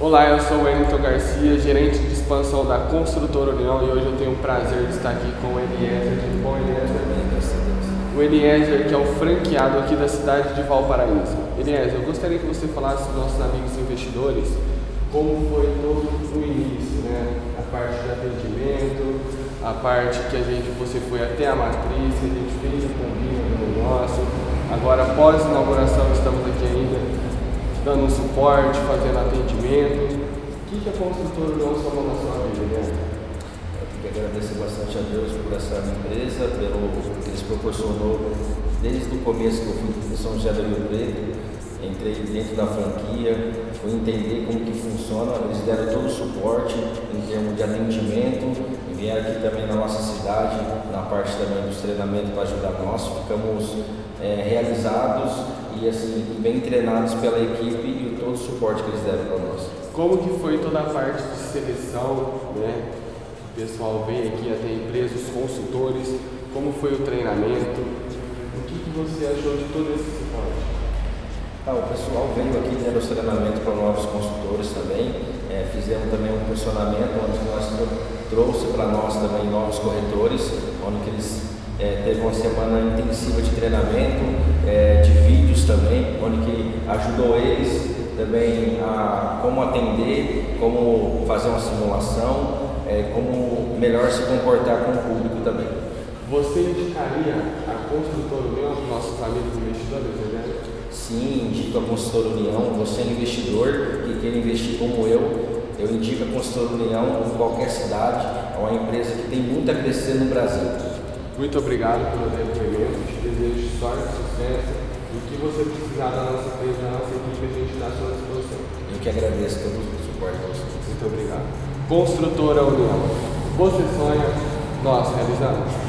Olá, eu sou Wellington Garcia, gerente de expansão da Construtora União e hoje eu tenho o prazer de estar aqui com o Eliezer. Tudo bom, Eliezer? O Eliezer, que é o franqueado aqui da cidade de Valparaíso. Eliezer, eu gostaria que você falasse para os nossos amigos investidores como foi todo o início, né? A parte de atendimento, a parte que a gente, você foi até a matriz, a gente fez o combinho do negócio. Agora, após a inauguração, estamos aqui ainda dando suporte, fazendo atendimento. O que, que a construtora não somou na sua vida, né? Eu tenho que agradecer bastante a Deus por essa empresa, pelo que eles proporcionou desde o começo que eu fui em São José do Rio Preto. Entrei dentro da franquia, fui entender como que funciona, eles deram todo o suporte em termos de atendimento, vieram aqui também na nossa cidade, na parte também dos treinamentos para ajudar nós, ficamos é, realizados e assim, bem treinados pela equipe e todo o suporte que eles deram para nós. Como que foi toda a parte de seleção, né? O pessoal vem aqui até empresas, consultores, como foi o treinamento? O que, que você achou de todo esse suporte? Ah, o pessoal veio aqui dando treinamento para novos consultores fizemos também um funcionamento onde nós trouxe para nós também novos corretores, onde eles é, teve uma semana intensiva de treinamento, é, de vídeos também, onde que ajudou eles também a como atender, como fazer uma simulação, é, como melhor se comportar com o público também. Você indicaria a Construtora União para os nossos amigos investidores, né? Sim, indico a Construtora União. Você é investidor que quer investir como eu, eu indico a Construtora União em qualquer cidade. É uma empresa que tem muito a crescer no Brasil. Muito obrigado pelo depoimento, te desejo sorte, sucesso e o que você precisar da nossa empresa, da nossa equipe, a gente está à sua disposição. Eu que agradeço todo o suporte a vocês. Muito obrigado. Construtora União. Você sonha, nós realizamos.